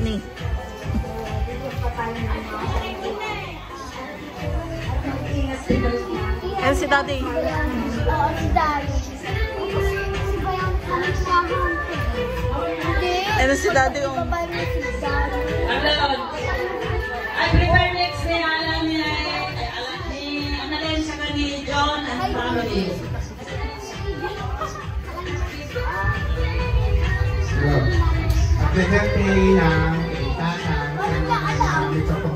ni. Ayun si daddy. Oo, si daddy. Ayun si daddy. I prepare next ni alam ni Annalyn sa ni John and family. Happy birthday na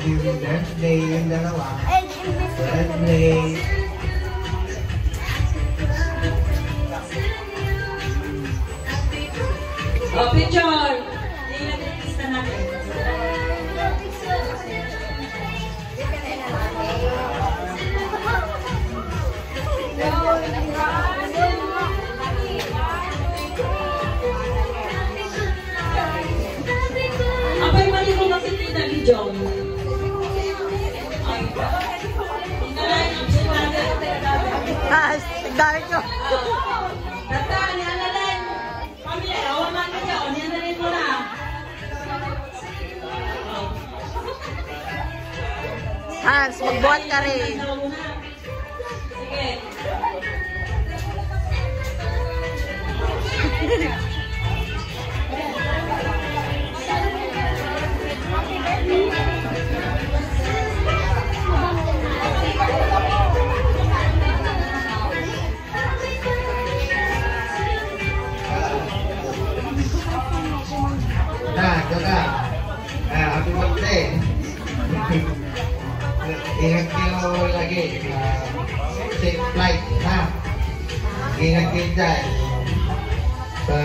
dito pag yung birthday yung dalawa. And in this Birthday. Oh, picture! Ah, dahil ko. Tata, ni Annalyn. Pamilya, awan man ka dyan. Ni Annalyn mo na. Hans, magbuhat ka rin. Ingat kayo dyan. Sa,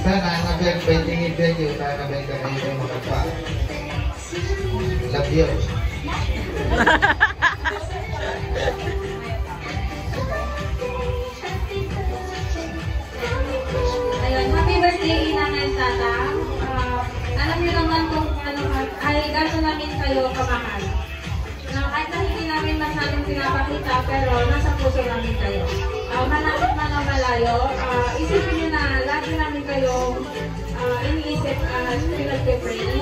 sana nabiyag pwedeng i-video na nabiyag ka kayo yung mga pa. Love you. Ayun, happy birthday, Inang Tata. Ah, alam niyo naman kung ano, ay gaano namin kayo kamahal. Pinapakita, pero nasa puso namin kayo. Uh, malapit man o malayo, ah, isipin niyo na lagi namin kayo ah, iniisip at pinag-pray na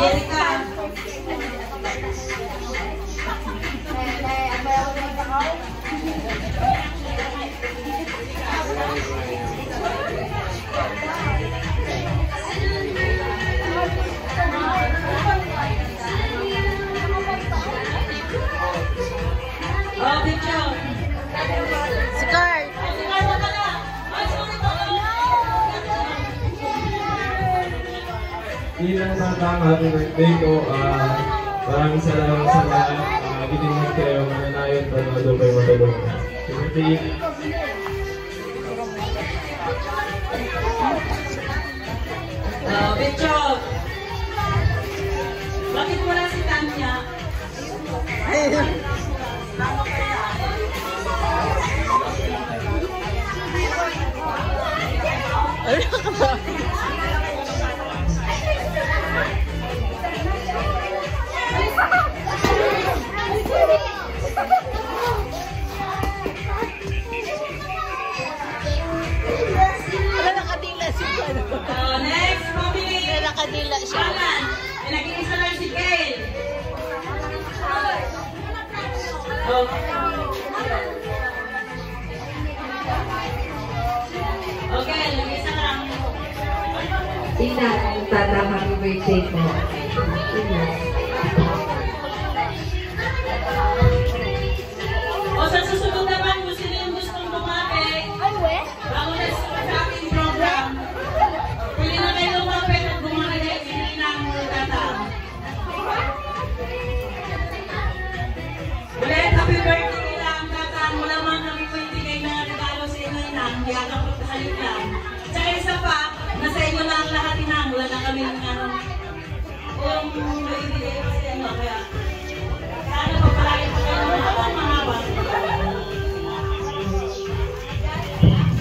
Jerica. Oh, picture. Si Bilang tatang happy birthday ko, ah, maraming salamat sa lahat. Uh, Ginimot kayo, mananayon, panood kayo matulog. Happy birthday. Oh, picture. Bakit wala si Tanya? Okay, nag-iisa lang. Ina, Tata, happy birthday po. Ina. namin ano, kung may bigay ko ano, sa inyo, kaya sana papalagi ko kayo mahaba-mahaba.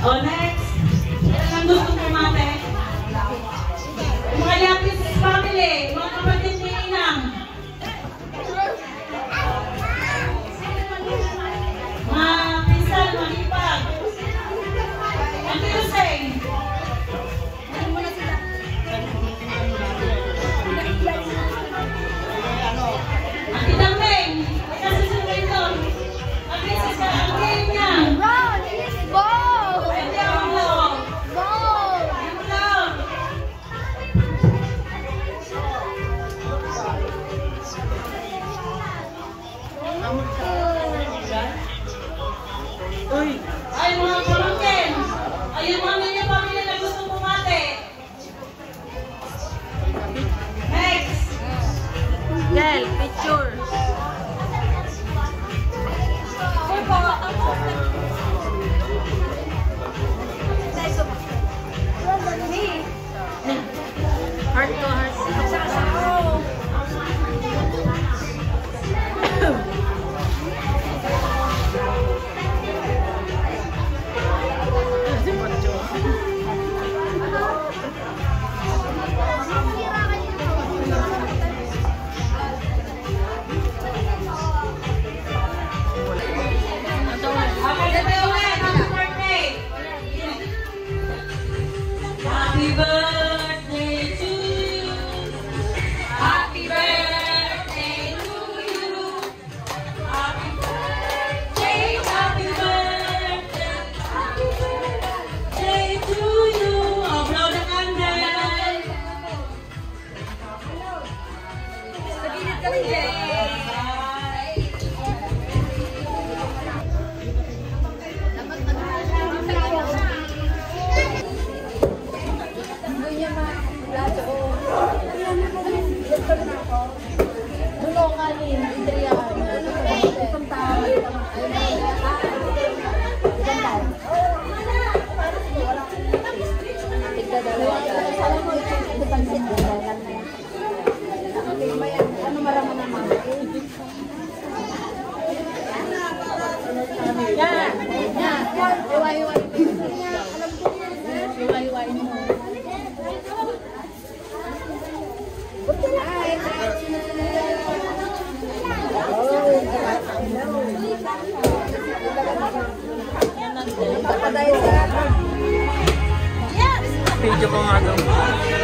O, next. Medyo pa nga daw.